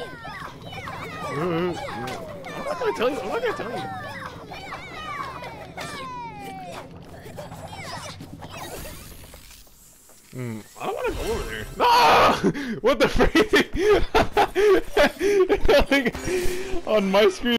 I'm not gonna tell you. I'm not gonna tell you. Hmm, I don't want to go over there. No! What the freak? On my screen.